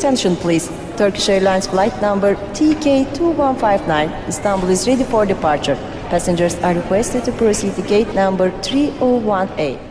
attention please. Turkish Airlines flight number TK2159 Istanbul is ready for departure. Passengers are requested to proceed to gate number 301A.